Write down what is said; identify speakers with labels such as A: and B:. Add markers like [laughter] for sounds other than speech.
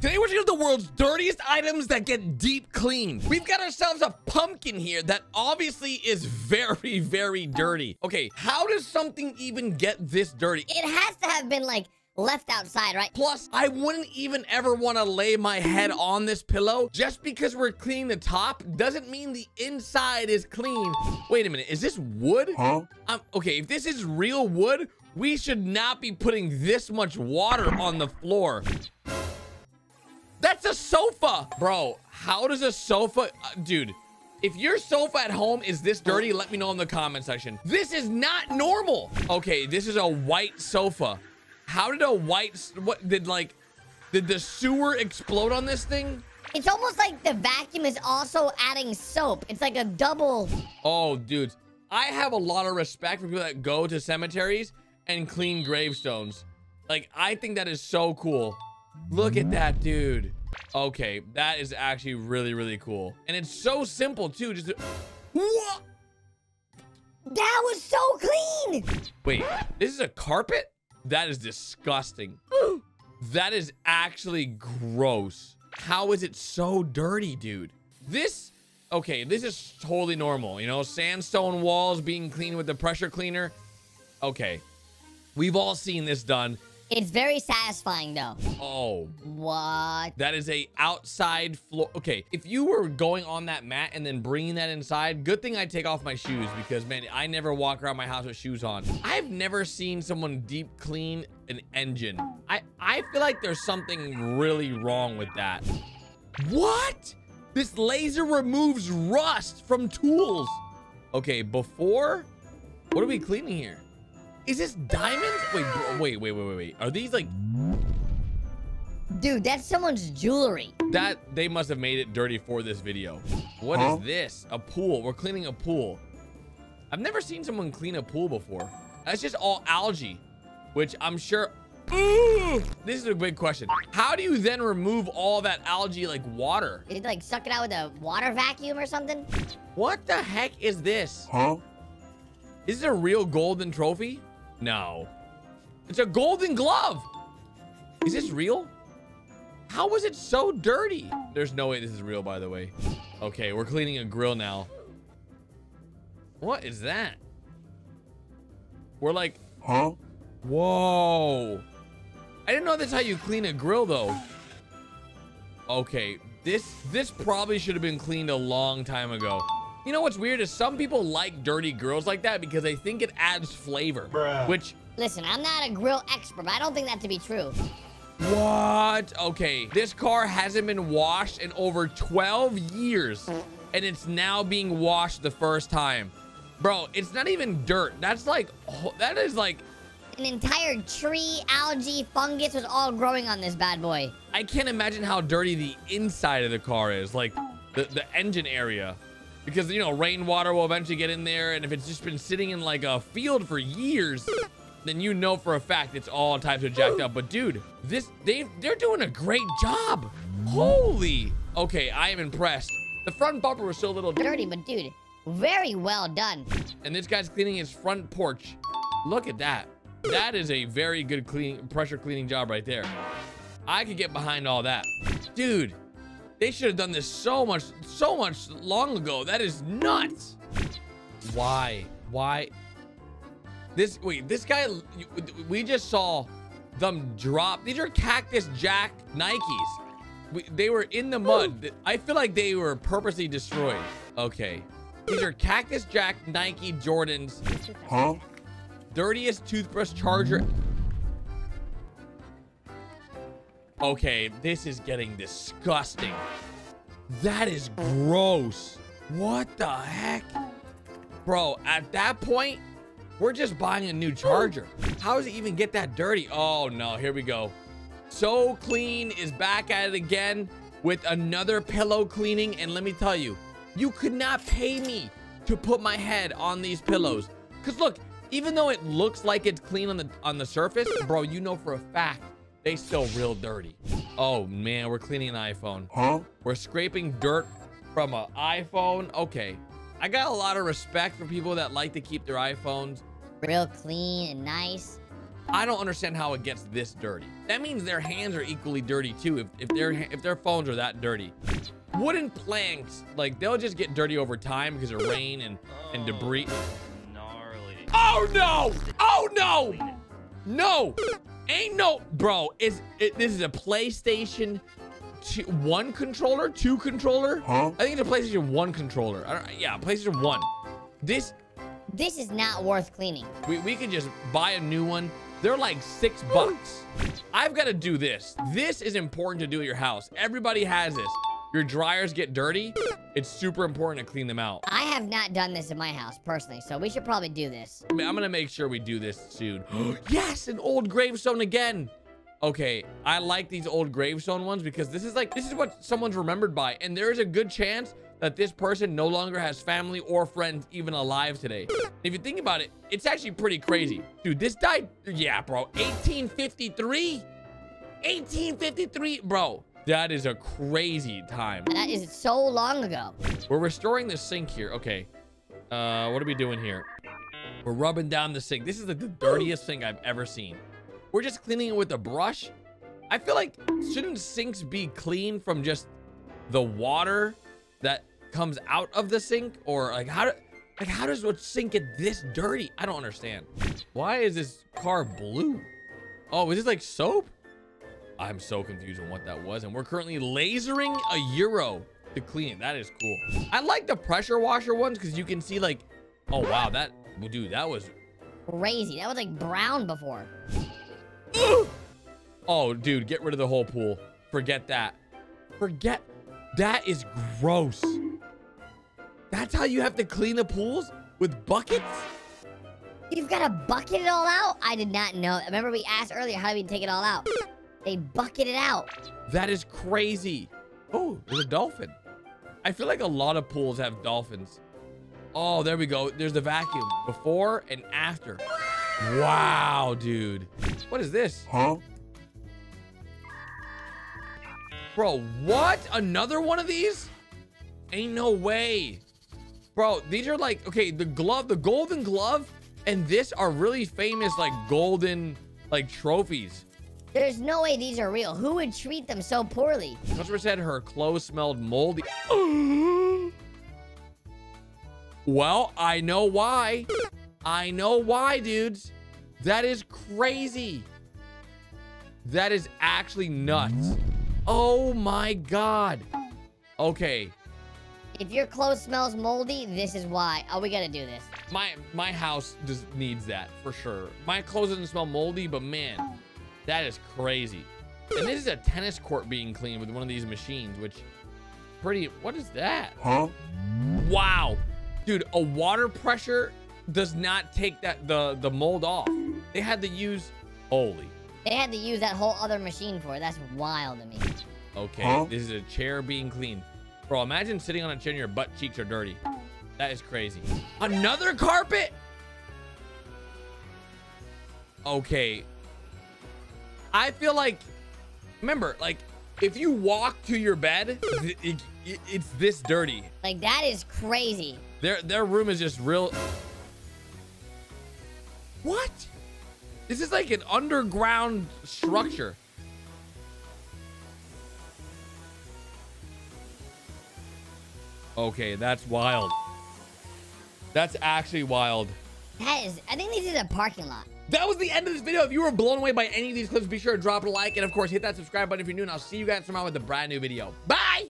A: Today we're gonna do the world's dirtiest items that get deep cleaned. We've got ourselves a pumpkin here that obviously is very, very dirty. Okay, how does something even get this dirty?
B: It has to have been like left outside, right?
A: Plus, I wouldn't even ever want to lay my head on this pillow. Just because we're cleaning the top doesn't mean the inside is clean. Wait a minute, is this wood?
C: Huh?
A: Um, okay, if this is real wood, we should not be putting this much water on the floor. That's a sofa. Bro, how does a sofa... Uh, dude, if your sofa at home is this dirty, let me know in the comment section. This is not normal. Okay, this is a white sofa. How did a white... What did like... Did the sewer explode on this thing?
B: It's almost like the vacuum is also adding soap. It's like a double.
A: Oh, dudes. I have a lot of respect for people that go to cemeteries and clean gravestones. Like, I think that is so cool. Look at mm-hmm. that, dude. Okay, that is actually really, really cool. And it's so simple, too. Just... What?
B: That was so clean.
A: Wait, this is a carpet? That is disgusting. [gasps] that is actually gross. How is it so dirty, dude? This, okay, this is totally normal. You know, sandstone walls being cleaned with the pressure cleaner. Okay, we've all seen this done.
B: It's very satisfying though.
A: Oh,
B: What?
A: that is a outside floor. Okay, if you were going on that mat and then bringing that inside, good thing I take off my shoes because man, I never walk around my house with shoes on. I've never seen someone deep clean an engine. I I feel like there's something really wrong with that. What? This laser removes rust from tools. Okay, before, what are we cleaning here? Is this diamonds? Wait, bro, wait, wait, wait, wait, wait. Are these like
B: Dude, that's someone's jewelry.
A: That they must have made it dirty for this video. What is
C: Huh?
A: this? A pool. We're cleaning a pool. I've never seen someone clean a pool before. That's just all algae, which I'm sure. Ooh, this is a big question. How do you then remove all that algae like water?
B: Did it like suck it out with a water vacuum or something?
A: What the heck is this?
C: Huh?
A: Is it a real golden trophy? No. It's a golden glove. Is this real? How was it so dirty? There's no way this is real, by the way. Okay, we're cleaning a grill now. What is that? We're like,
C: Huh?
A: whoa. I didn't know that's how you clean a grill, though. Okay, this this probably should have been cleaned a long time ago. You know what's weird is some people like dirty grills like that because they think it adds flavor.
C: Bruh.
A: Which
B: Listen, I'm not a grill expert, but I don't think that to be true.
A: What? Okay, this car hasn't been washed in over 12 years, and it's now being washed the first time. Bro, it's not even dirt. That's like, oh, that is like,
B: An entire tree, algae, fungus was all growing on this bad boy.
A: I can't imagine how dirty the inside of the car is, like the, the engine area. Because, you know, rainwater will eventually get in there, and if it's just been sitting in like a field for years, then you know for a fact it's all types of jacked up. But dude, this they they're doing a great job. Holy. Okay, I am impressed. The front bumper was still a little
B: Dirty, but dude, very well done.
A: and this guy's cleaning his front porch. Look at that. That is a very good cleaning pressure cleaning job right there. I could get behind all that. Dude, they should have done this so much, so much long ago. That is nuts. Why? Why? This, wait, this guy, we just saw them drop. These are Cactus Jack Nikes. We, they were in the mud. I feel like they were purposely destroyed. Okay. These are Cactus Jack Nike Jordans.
C: Huh?
A: Dirtiest toothbrush charger. Okay, this is getting disgusting. That is gross. What the heck? Bro, at that point, we're just buying a new charger. How does it even get that dirty? Oh no, here we go. So Clean is back at it again with another pillow cleaning. And let me tell you, you could not pay me to put my head on these pillows. Cause look, even though it looks like it's clean on the on the surface, bro, you know for a fact they still real dirty. Oh man, we're cleaning an iPhone.
C: Huh?
A: We're scraping dirt from an iPhone. Okay. I got a lot of respect for people that like to keep their iPhones.
B: Real clean and nice.
A: I don't understand how it gets this dirty. That means their hands are equally dirty too. If, if their if their phones are that dirty, wooden planks like they'll just get dirty over time because of rain and and debris.
C: Gnarly.
A: Oh no! Oh no! No! Ain't no, bro. Is it, this is a PlayStation two, one controller, two controller?
D: Huh?
A: I think it's a PlayStation one controller. I don't, yeah, PlayStation one. This
B: This is not worth cleaning.
A: we we can just buy a new one. They're like six bucks. I've got to do this. This is important to do at your house. Everybody has this. Your dryers get dirty. It's super important to clean them out.
B: I have not done this in my house personally, so we should probably do this.
A: I mean, I'm gonna make sure we do this soon. [gasps] yes, an old gravestone again. Okay, I like these old gravestone ones because this is like, this is what someone's remembered by. And there is a good chance that this person no longer has family or friends even alive today. If you think about it, it's actually pretty crazy. Dude, this died, yeah, bro, 1853? 1853, bro. That is a crazy time.
B: That is so long ago.
A: We're restoring the sink here. Okay. Uh, what are we doing here? We're rubbing down the sink. This is like the dirtiest thing I've ever seen. We're just cleaning it with a brush. I feel like shouldn't sinks be clean from just the water that comes out of the sink or like how do, like how does a sink get this dirty? I don't understand. Why is this car blue? Oh, is this like soap? I'm so confused on what that was. And we're currently lasering a Euro to clean. That is cool. I like the pressure washer ones because you can see like, oh wow, that, dude, that was,
B: Crazy. That was like brown before. [gasps]
A: oh dude, get rid of the whole pool. Forget that. Forget, that is gross. That's how you have to clean the pools? With buckets?
B: You've got to bucket it all out? I did not know. Remember we asked earlier how do we take it all out? They bucket it out.
A: That is crazy. Oh, there's a dolphin. I feel like a lot of pools have dolphins. Oh, there we go. There's the vacuum before and after. Wow, dude. What is this?
D: Huh?
A: Bro, what? Another one of these? Ain't no way. Bro, these are like, okay, the glove, the golden glove and this are really famous like golden like trophies.
B: There's no way these are real. Who would treat them so poorly?
A: Customer said her clothes smelled moldy. [gasps] well, I know why. I know why, dudes. That is crazy. That is actually nuts. Oh my god. Okay.
B: If your clothes smells moldy, this is why. Oh, we gotta do this.
A: My my house just needs that for sure. My clothes doesn't smell moldy, but man, that is crazy. And this is a tennis court being cleaned with one of these machines, which pretty what is that?
D: Huh?
A: Wow. Dude, a water pressure does not take that the the mold off. They had to use holy.
B: They had to use that whole other machine for it. That's wild to me.
A: Okay,
D: Huh?
A: this is a chair being cleaned. Bro, imagine sitting on a chair and your butt cheeks are dirty. That is crazy. Another carpet? Okay. I feel like, remember, like, if you walk to your bed, it- it- it- it's this dirty.
B: Like, that is crazy.
A: Their their room is just real. What? This is like an underground structure. Okay, that's wild. That's actually wild.
B: That is, I think this is a parking lot.
A: That was the end of this video. If you were blown away by any of these clips, be sure to drop a like and, of course, hit that subscribe button if you're new. And I'll see you guys tomorrow with a brand new video. Bye!